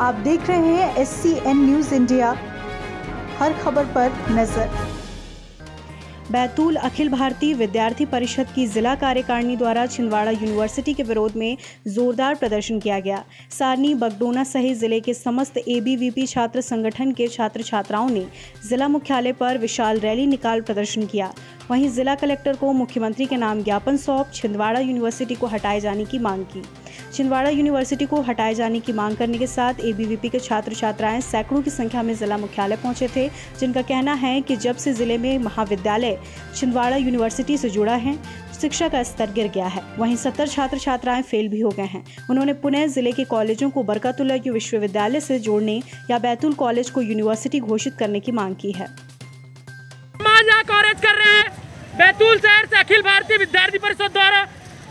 आप देख रहे हैं S C N news India हर खबर पर नज़र। बैतूल अखिल भारतीय विद्यार्थी परिषद की जिला कार्यकारिणी द्वारा छिंदवाड़ा यूनिवर्सिटी के विरोध में जोरदार प्रदर्शन किया गया। सारनी, बगडोना सहित ज़िले के समस्त एबीवीपी छात्र संगठन के छात्र छात्राओं ने जिला मुख्यालय पर विशाल रैली निकाल प्रदर्शन किया। वहीं जिला कलेक्टर को मुख्यमंत्री के नाम ज्ञापन सौंप छिंदवाड़ा यूनिवर्सिटी को हटाए जाने की मांग की। छिंदवाड़ा यूनिवर्सिटी को हटाए जाने की मांग करने के साथ एबीवीपी के छात्र छात्राएँ सैकड़ों की संख्या में जिला मुख्यालय पहुँचे थे, जिनका कहना है कि जब से ज़िले में महाविद्यालय छिंदवाड़ा यूनिवर्सिटी से जुड़ा है, शिक्षा का स्तर गिर गया है। वहीं सत्तर छात्र छात्राएँ फेल भी हो गए हैं। उन्होंने पुणे ज़िले के कॉलेजों को बरकतुल्ला विश्वविद्यालय से जोड़ने या बैतूल कॉलेज को यूनिवर्सिटी घोषित करने की मांग की है। कर रहे हैं। बैतूल शहर से अखिल भारतीय विद्यार्थी परिषद द्वारा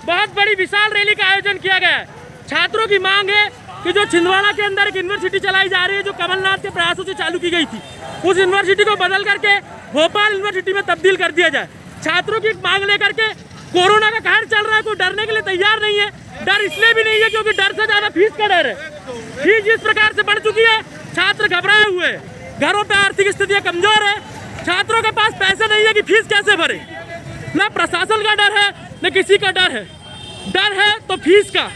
बहुत बड़ी विशाल रैली का आयोजन किया गया है। छात्रों की मांग है कि जो छिंदवाड़ा के अंदर एक यूनिवर्सिटी चलाई जा रही है, जो कमलनाथ के प्रयासों से चालू की गई थी, उस यूनिवर्सिटी को बदल करके भोपाल यूनिवर्सिटी में तब्दील कर दिया जाए। छात्रों की मांग लेकर के कोरोना का कहर चल रहा है, कोई डरने के लिए तैयार नहीं है। डर इसलिए भी नहीं है क्योंकि डर से ज़्यादा फ़ीस का डर है। फ़ीस जिस प्रकार से बढ़ चुकी है, छात्र घबराए हुए हैं। घरों पर आर्थिक स्थितियाँ कमज़ोर है। छात्रों के पास पैसे नहीं है कि फ़ीस कैसे भरे। न प्रशासन का डर है न किसी का डर है। डर है तो फ़ीस का।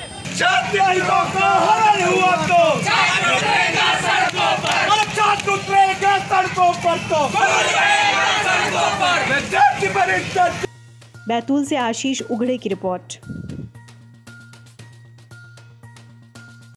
बैतूल से आशीष उगड़े की रिपोर्ट।